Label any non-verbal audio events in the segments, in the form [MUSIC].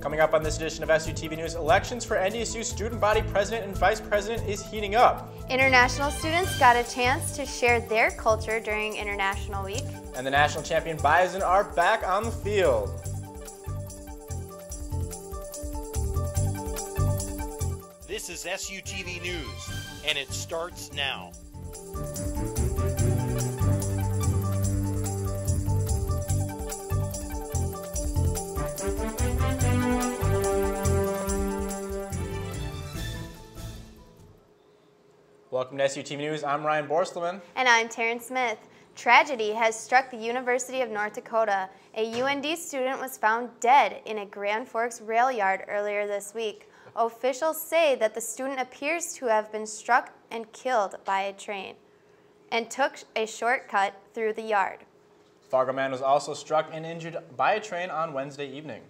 Coming up on this edition of SUTV News, elections for NDSU student body president and vice president is heating up. International students got a chance to share their culture during International Week. And the national champion Bison are back on the field. This is SUTV News, and it starts now. Welcome to SUTV News. I'm Ryan Borstelman. And I'm Taryn Smith. Tragedy has struck the University of North Dakota. A UND student was found dead in a Grand Forks rail yard earlier this week. Officials say that the student appears to have been struck and killed by a train and took a shortcut through the yard. Fargo man was also struck and injured by a train on Wednesday evening.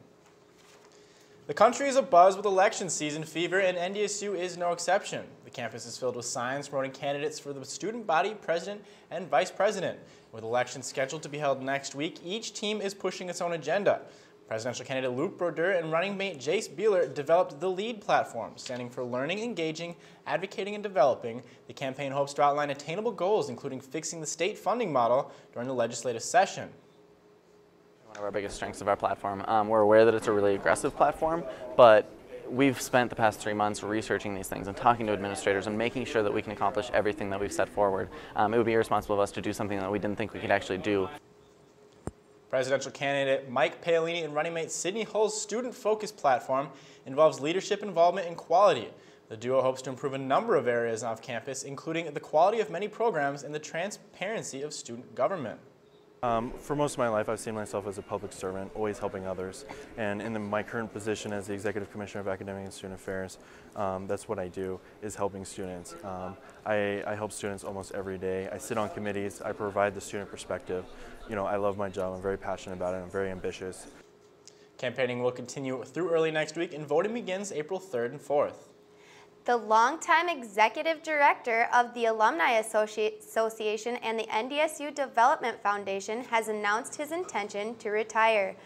The country is abuzz with election season fever, and NDSU is no exception. The campus is filled with signs promoting candidates for the student body president and vice president. With elections scheduled to be held next week, each team is pushing its own agenda. Presidential candidate Luke Brodeur and running mate Jace Beeler developed the LEAD platform, standing for Learning, Engaging, Advocating, and Developing. The campaign hopes to outline attainable goals, including fixing the state funding model during the legislative session one of our biggest strengths of our platform. Um, we're aware that it's a really aggressive platform, but we've spent the past three months researching these things and talking to administrators and making sure that we can accomplish everything that we've set forward. Um, it would be irresponsible of us to do something that we didn't think we could actually do. Presidential candidate Mike Paolini and running mate Sydney Hull's student-focused platform involves leadership involvement and quality. The duo hopes to improve a number of areas off campus, including the quality of many programs and the transparency of student government. Um, for most of my life, I've seen myself as a public servant, always helping others. And in the, my current position as the Executive Commissioner of Academic and Student Affairs, um, that's what I do, is helping students. Um, I, I, help students almost every day. I sit on committees. I provide the student perspective. You know, I love my job. I'm very passionate about it. I'm very ambitious. Campaigning will continue through early next week, and voting begins April 3rd and 4th. The longtime executive director of the Alumni Associ Association and the NDSU Development Foundation has announced his intention to retire.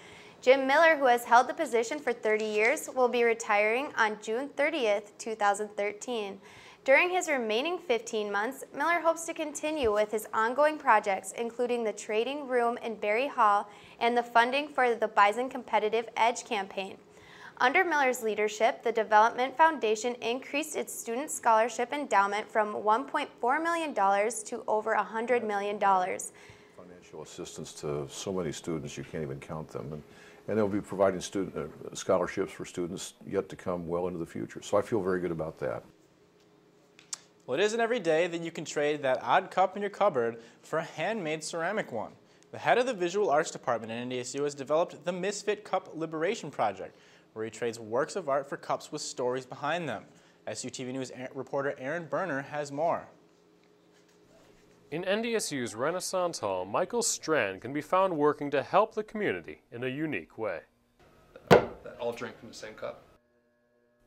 Jim Miller, who has held the position for 30 years, will be retiring on June 30th, 2013. During his remaining 15 months, Miller hopes to continue with his ongoing projects, including the trading room in Barry Hall and the funding for the Bison Competitive Edge campaign. Under Miller's leadership, the Development Foundation increased its student scholarship endowment from $1.4 million to over $100 million. Financial assistance to so many students, you can't even count them. And, and they'll be providing student, uh, scholarships for students yet to come well into the future. So I feel very good about that. Well, it isn't every day that you can trade that odd cup in your cupboard for a handmade ceramic one. The head of the Visual Arts Department at NDSU has developed the Misfit Cup Liberation Project, where he trades works of art for cups with stories behind them. SUTV News reporter Aaron Berner has more. In NDSU's Renaissance Hall, Michael Strand can be found working to help the community in a unique way. That all drink from the same cup.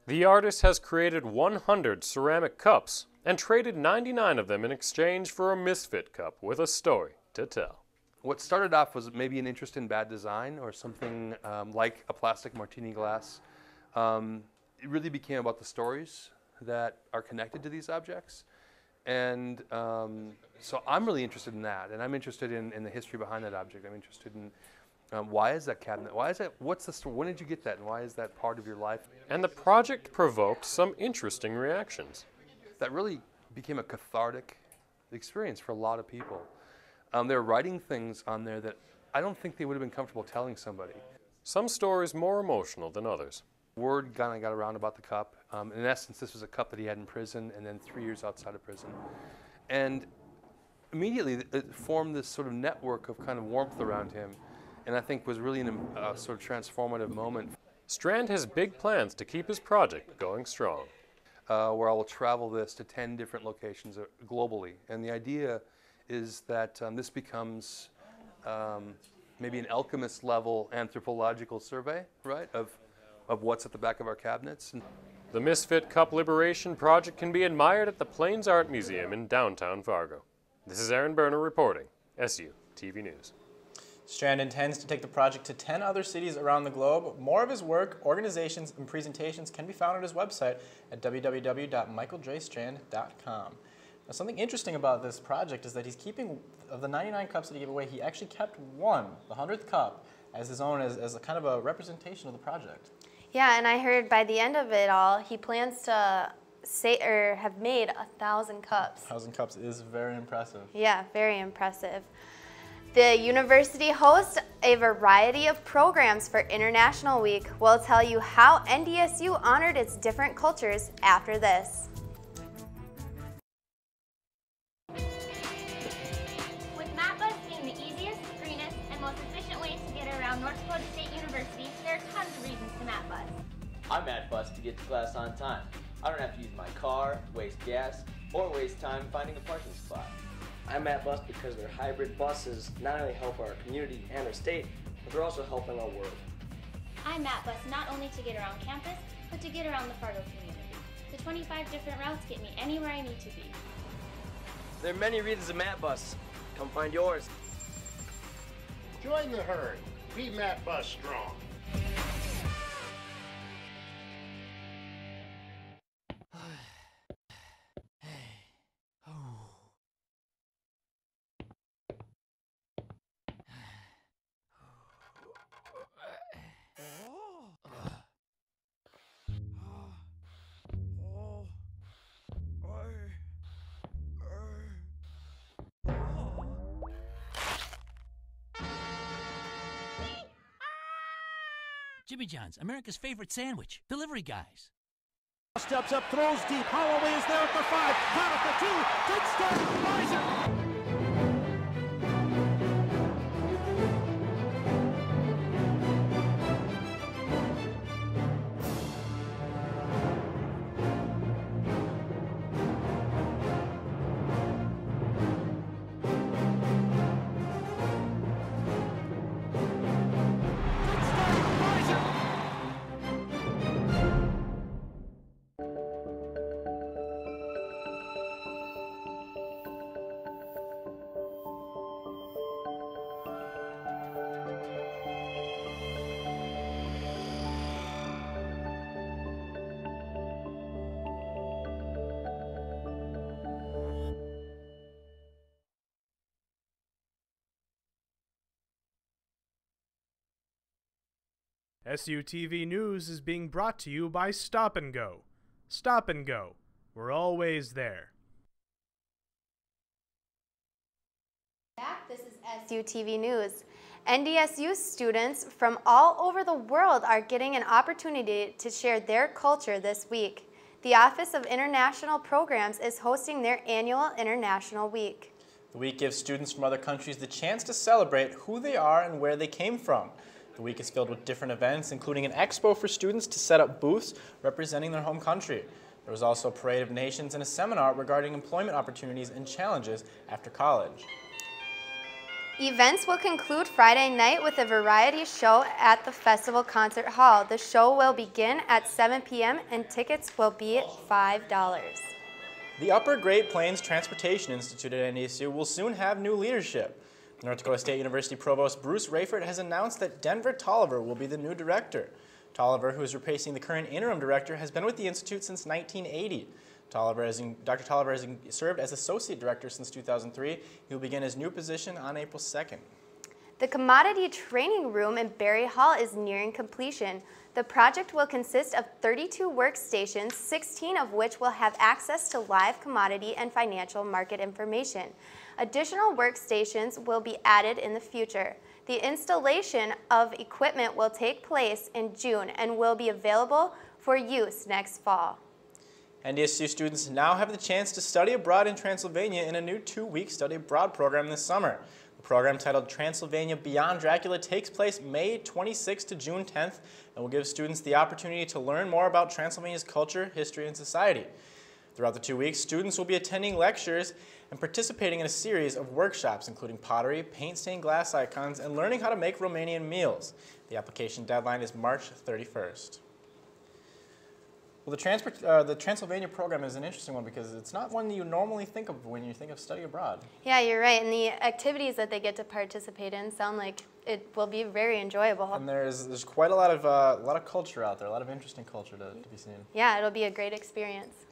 The artist has created 100 ceramic cups and traded 99 of them in exchange for a misfit cup with a story to tell what started off was maybe an interest in bad design or something um, like a plastic martini glass. Um, it really became about the stories that are connected to these objects. And um, so I'm really interested in that, and I'm interested in, in the history behind that object. I'm interested in um, why is that cabinet? Why is that? What's the story? When did you get that, and why is that part of your life? And the project provoked some interesting reactions. That really became a cathartic experience for a lot of people. Um, they're writing things on there that I don't think they would have been comfortable telling somebody. Some stories more emotional than others. Word kind of got around about the cup. Um, in essence, this was a cup that he had in prison and then three years outside of prison. And immediately it formed this sort of network of kind of warmth around him and I think was really a uh, sort of transformative moment. Strand has big plans to keep his project going strong. Uh, where I will travel this to 10 different locations uh, globally. And the idea is that um, this becomes um, maybe an alchemist level anthropological survey, right, of, of what's at the back of our cabinets. The Misfit Cup Liberation Project can be admired at the Plains Art Museum in downtown Fargo. This is Aaron Berner reporting, SU TV News. Strand intends to take the project to 10 other cities around the globe. More of his work, organizations, and presentations can be found at his website at www.michaeldrestrand.com. Now, something interesting about this project is that he's keeping, of the 99 cups that he gave away, he actually kept one, the 100th cup, as his own, as, as a kind of a representation of the project. Yeah, and I heard by the end of it all, he plans to say or have made a thousand cups. 1,000 cups is very impressive. Yeah, very impressive. The university hosts a variety of programs for International Week. We'll tell you how NDSU honored its different cultures after this. Gas, or waste time finding a parking spot. I'm at bus because their hybrid buses not only help our community and our state, but they're also helping our world. I'm at Bus not only to get around campus, but to get around the Fargo community. The 25 different routes get me anywhere I need to be. There are many reasons to MATBUS. Come find yours. Join the herd. Be MATBUS strong. Jimmy John's, America's favorite sandwich. Delivery guys. Steps up, throws deep. Holloway is there at the five. Caught at the two. Touchdown, SUTV News is being brought to you by Stop and Go. Stop and Go. We're always there. Back, this is SUTV News. NDSU students from all over the world are getting an opportunity to share their culture this week. The Office of International Programs is hosting their annual International Week. The week gives students from other countries the chance to celebrate who they are and where they came from. The week is filled with different events, including an expo for students to set up booths representing their home country. There was also a parade of nations and a seminar regarding employment opportunities and challenges after college. Events will conclude Friday night with a variety show at the Festival Concert Hall. The show will begin at 7 p.m. and tickets will be $5. The Upper Great Plains Transportation Institute at NDSU will soon have new leadership. North Dakota State University Provost Bruce Rafert has announced that Denver Tolliver will be the new director. Tolliver, who is replacing the current interim director, has been with the Institute since 1980. Tolliver has, Dr. Tolliver has served as associate director since 2003. He will begin his new position on April 2nd. The commodity training room in Barry Hall is nearing completion. The project will consist of 32 workstations, 16 of which will have access to live commodity and financial market information. Additional workstations will be added in the future. The installation of equipment will take place in June and will be available for use next fall. NDSU students now have the chance to study abroad in Transylvania in a new two-week study abroad program this summer. The program titled Transylvania Beyond Dracula takes place May 26 to June 10th and will give students the opportunity to learn more about Transylvania's culture, history, and society. Throughout the two weeks, students will be attending lectures and participating in a series of workshops including pottery, paint stained glass icons, and learning how to make Romanian meals. The application deadline is March 31st. Well, the, transport, uh, the Transylvania program is an interesting one because it's not one that you normally think of when you think of study abroad. Yeah, you're right. And the activities that they get to participate in sound like it will be very enjoyable. And there's there's quite a lot of uh, a lot of culture out there, a lot of interesting culture to, to be seen. Yeah, it'll be a great experience.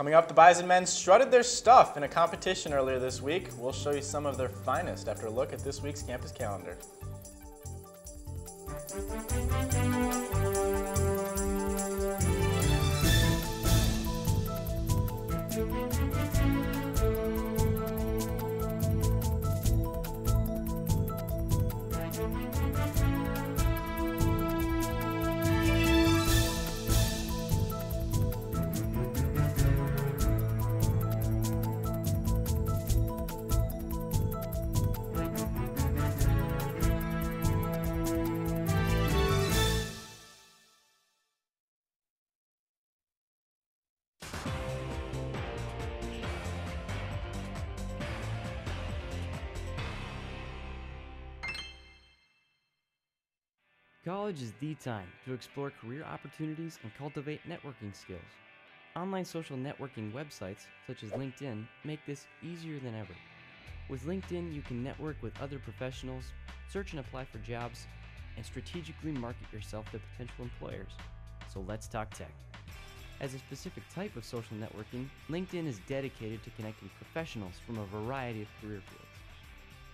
Coming up, the Bison men strutted their stuff in a competition earlier this week. We'll show you some of their finest after a look at this week's campus calendar. College is the time to explore career opportunities and cultivate networking skills. Online social networking websites such as LinkedIn make this easier than ever. With LinkedIn, you can network with other professionals, search and apply for jobs, and strategically market yourself to potential employers. So let's talk tech. As a specific type of social networking, LinkedIn is dedicated to connecting professionals from a variety of career fields.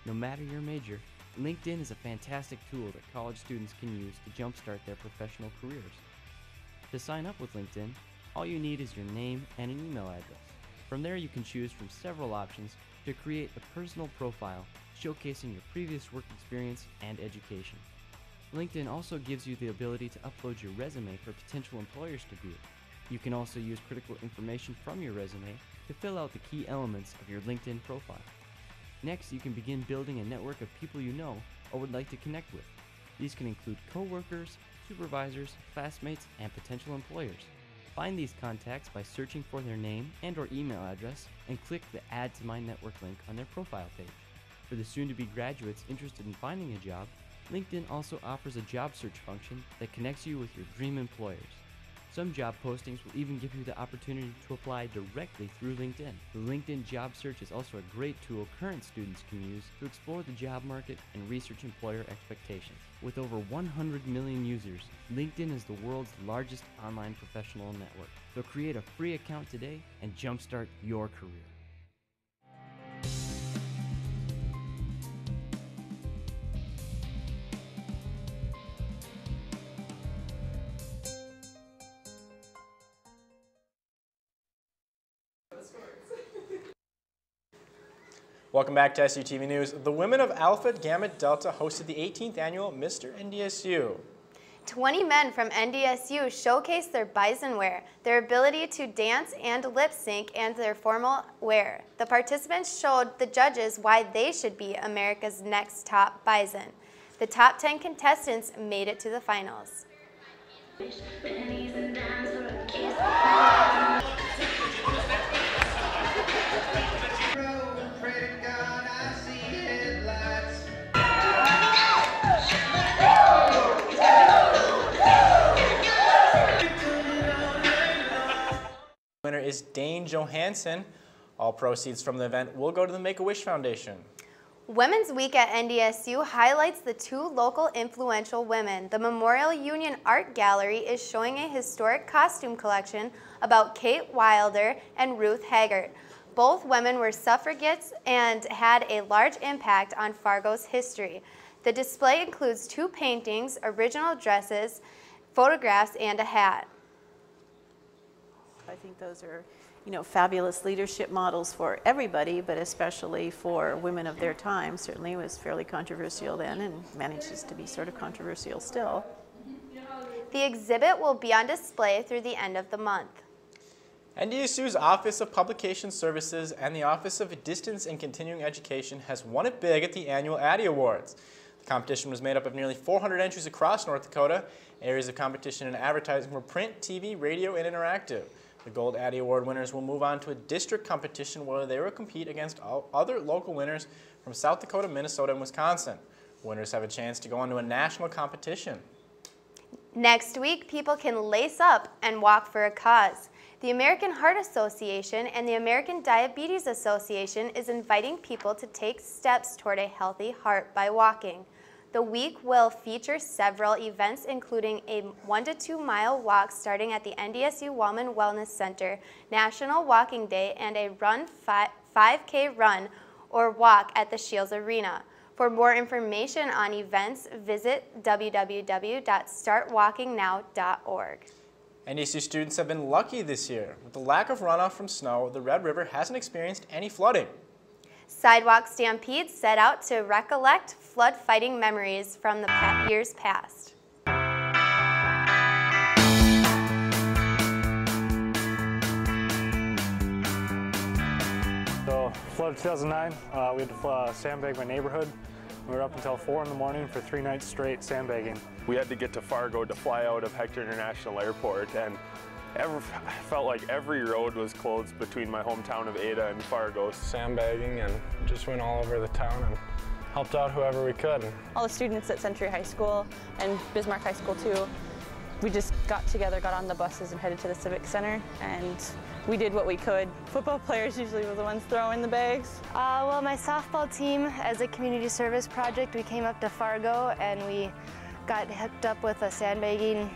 No matter your major, LinkedIn is a fantastic tool that college students can use to jumpstart their professional careers. To sign up with LinkedIn, all you need is your name and an email address. From there, you can choose from several options to create a personal profile showcasing your previous work experience and education. LinkedIn also gives you the ability to upload your resume for potential employers to view. You can also use critical information from your resume to fill out the key elements of your LinkedIn profile. Next, you can begin building a network of people you know or would like to connect with. These can include coworkers, supervisors, classmates, and potential employers. Find these contacts by searching for their name and or email address and click the Add to My Network link on their profile page. For the soon-to-be graduates interested in finding a job, LinkedIn also offers a job search function that connects you with your dream employers. Some job postings will even give you the opportunity to apply directly through LinkedIn. The LinkedIn Job Search is also a great tool current students can use to explore the job market and research employer expectations. With over 100 million users, LinkedIn is the world's largest online professional network. So create a free account today and jumpstart your career. Welcome back to SUTV News. The women of Alpha Gamma Delta hosted the 18th annual Mr. NDSU. 20 men from NDSU showcased their bison wear, their ability to dance and lip sync, and their formal wear. The participants showed the judges why they should be America's next top bison. The top 10 contestants made it to the finals. Winner is Dane Johansson. All proceeds from the event will go to the Make-A-Wish Foundation. Women's Week at NDSU highlights the two local influential women. The Memorial Union Art Gallery is showing a historic costume collection about Kate Wilder and Ruth Haggard. Both women were suffragettes and had a large impact on Fargo's history. The display includes two paintings, original dresses, photographs, and a hat. I think those are, you know, fabulous leadership models for everybody, but especially for women of their time. Certainly it was fairly controversial then and manages to be sort of controversial still. The exhibit will be on display through the end of the month. NDSU's Office of Publication Services and the Office of Distance and Continuing Education has won it big at the annual Addy Awards. The competition was made up of nearly 400 entries across North Dakota. Areas of competition and advertising were print, TV, radio, and interactive. The Gold Addy Award winners will move on to a district competition where they will compete against other local winners from South Dakota, Minnesota, and Wisconsin. Winners have a chance to go on to a national competition. Next week, people can lace up and walk for a cause. The American Heart Association and the American Diabetes Association is inviting people to take steps toward a healthy heart by walking. The week will feature several events, including a one to two mile walk starting at the NDSU Wallman Wellness Center, National Walking Day, and a run 5K run or walk at the Scheels Arena. For more information on events, visit www.startwalkingnow.org. NDSU students have been lucky this year. With the lack of runoff from snow, the Red River hasn't experienced any flooding. Sidewalk Stampedes set out to recollect flood fighting memories from the pa years past. So, flood of 2009, uh, we had to uh, sandbag my neighborhood. We were up until 4 in the morning for three nights straight sandbagging. We had to get to Fargo to fly out of Hector International Airport and Ever, I felt like every road was closed between my hometown of Ada and Fargo. Sandbagging and just went all over the town and helped out whoever we could. All the students at Century High School and Bismarck High School too, we just got together, got on the buses and headed to the Civic Center and we did what we could. Football [LAUGHS] players usually were the ones throwing the bags. Uh, well, my softball team, as a community service project, we came up to Fargo and we got hooked up with a sandbagging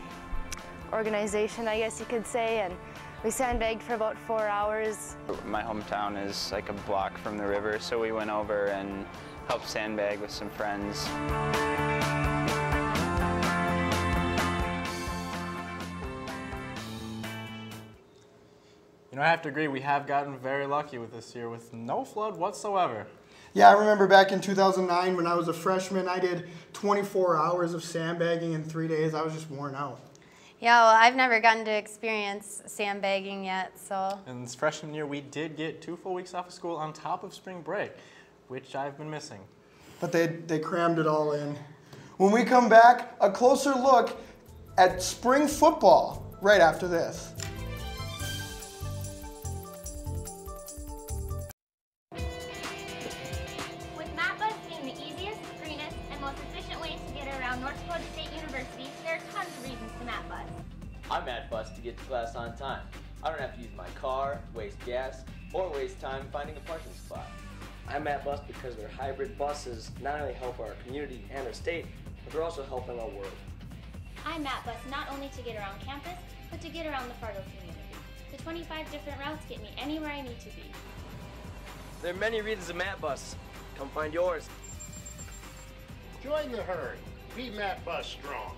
organization, I guess you could say, and we sandbagged for about four hours. My hometown is like a block from the river, so we went over and helped sandbag with some friends. You know, I have to agree, we have gotten very lucky with this year with no flood whatsoever. Yeah, I remember back in 2009 when I was a freshman, I did 24 hours of sandbagging in three days. I was just worn out. Yeah, well, I've never gotten to experience sandbagging yet, so. In this freshman year, we did get two full weeks off of school on top of spring break, which I've been missing. But they, they crammed it all in. When we come back, a closer look at spring football right after this. On time. I don't have to use my car, waste gas, or waste time finding a parking spot. I'm at bus because their hybrid buses not only help our community and our state, but they're also helping our world. I'm at bus not only to get around campus, but to get around the Fargo community. The 25 different routes get me anywhere I need to be. There are many reasons to MATBUS. Come find yours. Join the herd. Be MATBUS strong.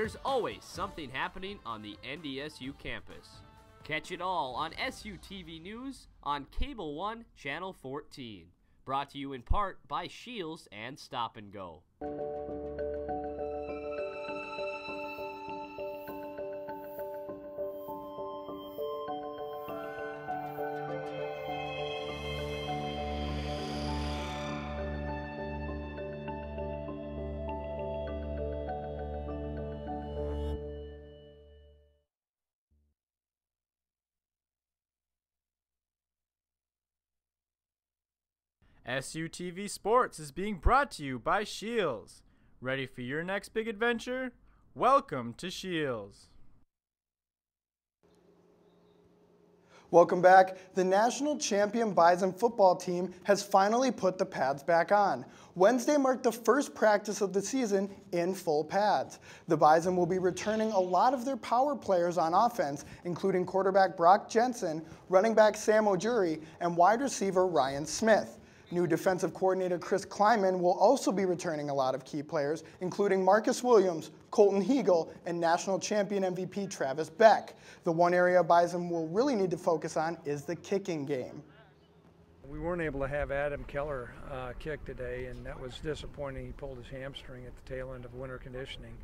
There's always something happening on the NDSU campus. Catch it all on SUTV News on Cable 1, Channel 14. Brought to you in part by Scheels and Stop and Go. SUTV Sports is being brought to you by Scheels. Ready for your next big adventure? Welcome to Scheels. Welcome back. The national champion Bison football team has finally put the pads back on. Wednesday marked the first practice of the season in full pads. The Bison will be returning a lot of their power players on offense, including quarterback Brock Jensen, running back Sam Ojuri, and wide receiver Ryan Smith. New defensive coordinator Chris Klieman will also be returning a lot of key players, including Marcus Williams, Colton Heagle, and national champion MVP Travis Beck. The one area Bison will really need to focus on is the kicking game. We weren't able to have Adam Keller uh, kick today, and that was disappointing. He pulled his hamstring at the tail end of winter conditioning.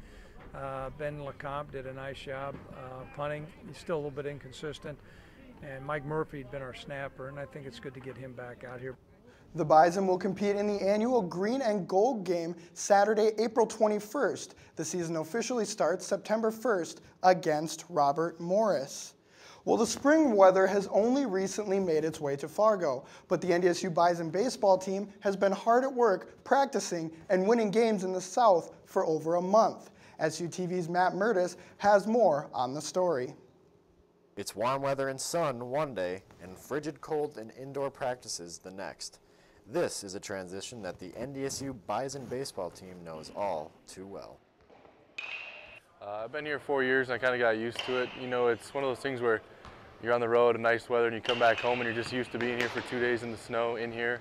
Uh, ben LeCompte did a nice job uh, punting. He's still a little bit inconsistent. And Mike Murphy had been our snapper, and I think it's good to get him back out here. The Bison will compete in the annual Green and Gold game Saturday, April 21st. The season officially starts September 1st against Robert Morris. Well, the spring weather has only recently made its way to Fargo, but the NDSU Bison baseball team has been hard at work practicing and winning games in the South for over a month. SUTV's Matt Murtis has more on the story. It's warm weather and sun one day, and frigid cold and indoor practices the next. This is a transition that the NDSU Bison baseball team knows all too well. Uh, I've been here four years and I kind of got used to it. You know, it's one of those things where you're on the road in nice weather and you come back home and you're just used to being here for two days in the snow in here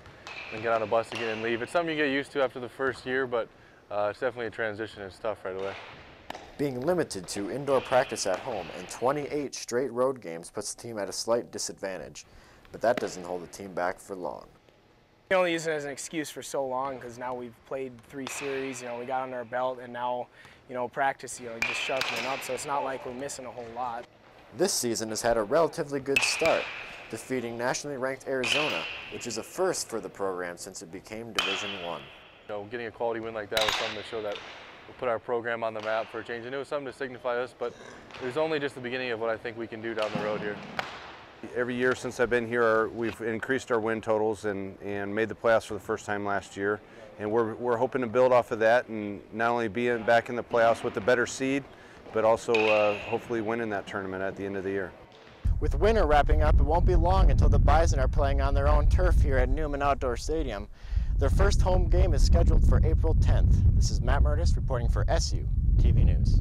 and get on a bus again and leave. It's something you get used to after the first year, but uh, it's definitely a transition. It's tough right away. Being limited to indoor practice at home and 28 straight road games puts the team at a slight disadvantage, but that doesn't hold the team back for long. We only use it as an excuse for so long because now we've played three series, you know, we got on our belt and now, you know, practice, you know, just sharpening up, so it's not like we're missing a whole lot. This season has had a relatively good start, defeating nationally ranked Arizona, which is a first for the program since it became Division One. You know, getting a quality win like that was something to show that we put our program on the map for a change. And it was something to signify us, but it was only just the beginning of what I think we can do down the road here. Every year since I've been here, we've increased our win totals and, and made the playoffs for the first time last year. And we're, we're hoping to build off of that and not only be in, back in the playoffs with a better seed, but also uh, hopefully winning that tournament at the end of the year. With winter wrapping up, it won't be long until the Bison are playing on their own turf here at Newman Outdoor Stadium. Their first home game is scheduled for April 10th. This is Matt Murtis reporting for SU TV News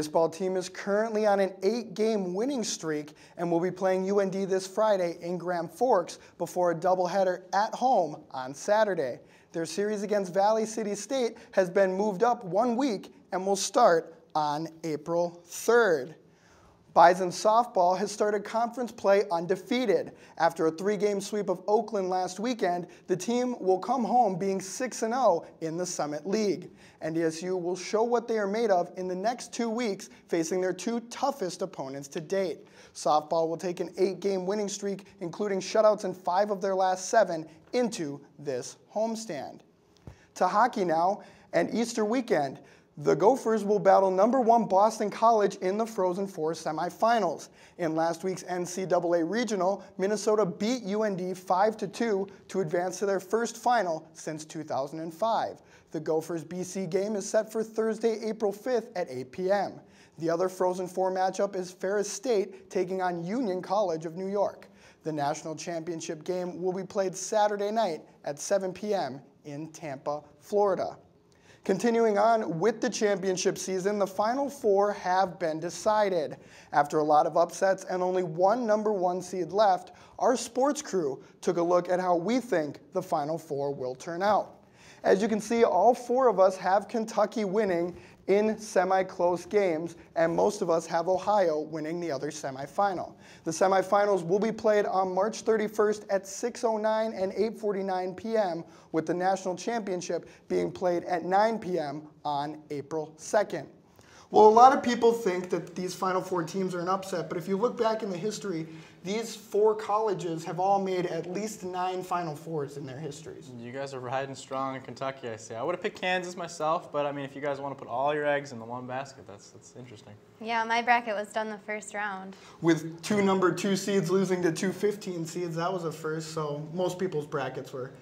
baseball team is currently on an eight-game winning streak and will be playing UND this Friday in Grand Forks before a doubleheader at home on Saturday. Their series against Valley City State has been moved up one week and will start on April 3rd. Bison softball has started conference play undefeated. After a three-game sweep of Oakland last weekend, the team will come home being 6-0 in the Summit League. NDSU will show what they are made of in the next two weeks, facing their two toughest opponents to date. Softball will take an eight-game winning streak, including shutouts in five of their last seven, into this homestand. To hockey now, and Easter weekend. The Gophers will battle number one Boston College in the Frozen Four semifinals. In last week's NCAA Regional, Minnesota beat UND 5-2 to advance to their first final since 2005. The Gophers BC game is set for Thursday, April 5th at 8 p.m. The other Frozen Four matchup is Ferris State taking on Union College of New York. The national championship game will be played Saturday night at 7 p.m. in Tampa, Florida. Continuing on with the championship season, the Final Four have been decided. After a lot of upsets and only one number one seed left, our sports crew took a look at how we think the Final Four will turn out. As you can see, all four of us have Kentucky winning in semi-close games, and most of us have Ohio winning the other semifinal. The semifinals will be played on March 31st at 6.09 and 8.49 p.m., with the national championship being played at 9 p.m. on April 2nd. Well, a lot of people think that these Final Four teams are an upset, but if you look back in the history, these four colleges have all made at least nine Final Fours in their histories. You guys are riding strong in Kentucky, I see. I would have picked Kansas myself, but I mean, if you guys want to put all your eggs in the one basket, that's, that's interesting. Yeah, my bracket was done the first round. With two number two seeds losing to two 15 seeds, that was a first, so most people's brackets were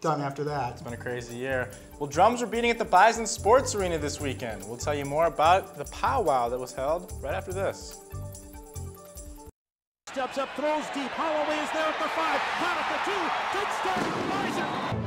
done after that. It's been a crazy year. Well, drums are beating at the Bison Sports Arena this weekend. We'll tell you more about the powwow that was held right after this. Steps up, throws deep. Holloway is there at the five. Caught at the two. Touchdown, Bison.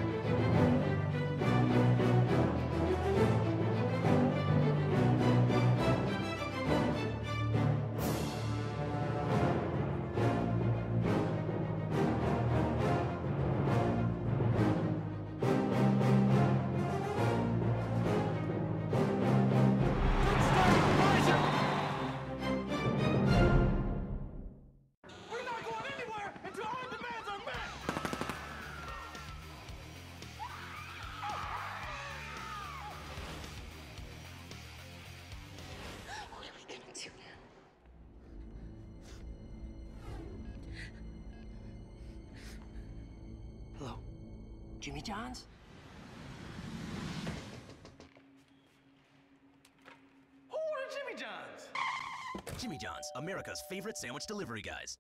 Jimmy John's? Who ordered Jimmy John's? Jimmy John's, America's favorite sandwich delivery guys.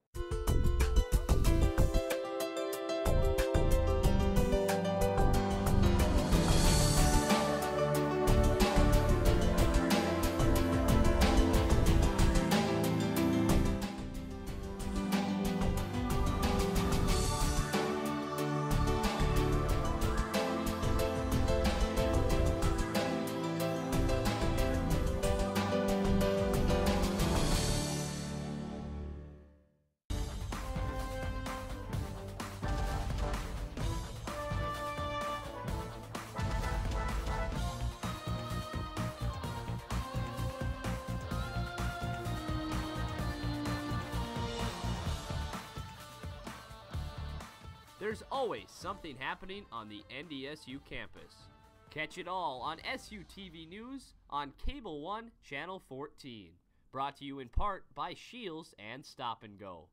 There's always something happening on the NDSU campus. Catch it all on SUTV News on Cable 1, Channel 14. Brought to you in part by Scheels and Stop and Go.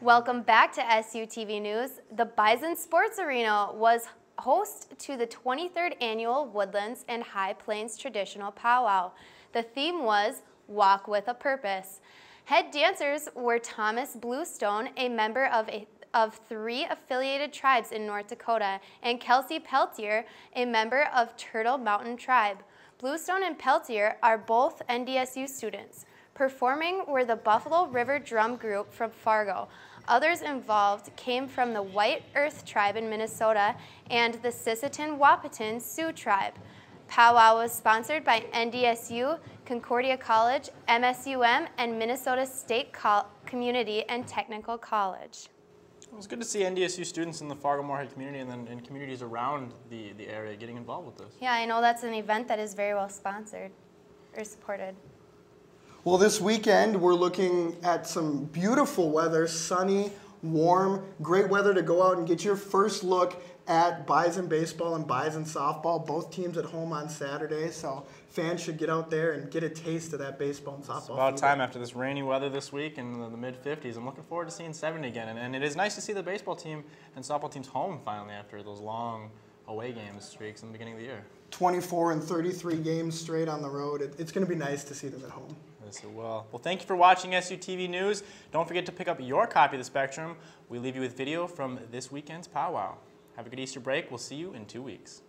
Welcome back to SUTV News. The Bison Sports Arena was host to the 23rd annual Woodlands and High Plains Traditional Powwow. The theme was Walk with a Purpose. Head dancers were Thomas Bluestone, a member of, a, of three affiliated tribes in North Dakota, and Kelsey Peltier, a member of Turtle Mountain Tribe. Bluestone and Peltier are both NDSU students. Performing were the Buffalo River Drum Group from Fargo. Others involved came from the White Earth Tribe in Minnesota and the Sisseton Wahpeton Sioux Tribe. Powwow was sponsored by NDSU, Concordia College, MSUM, and Minnesota State Co Community and Technical College. It was good to see NDSU students in the Fargo-Moorhead community and then in communities around the, the area getting involved with this. Yeah, I know that's an event that is very well sponsored or supported. Well, this weekend we're looking at some beautiful weather, sunny, warm, great weather to go out and get your first look at Bison baseball and Bison softball. Both teams at home on Saturday, so fans should get out there and get a taste of that baseball and softball. It's about fever. time after this rainy weather this week in the, the mid 50s. I'm looking forward to seeing 70 again, and, and it is nice to see the baseball team and softball teams home finally after those long away games streaks in the beginning of the year. 24 and 33 games straight on the road. It, it's going to be nice to see them at home. Yes, it will. Well, thank you for watching SUTV News. Don't forget to pick up your copy of the Spectrum. We leave you with video from this weekend's powwow. Have a good Easter break. We'll see you in two weeks.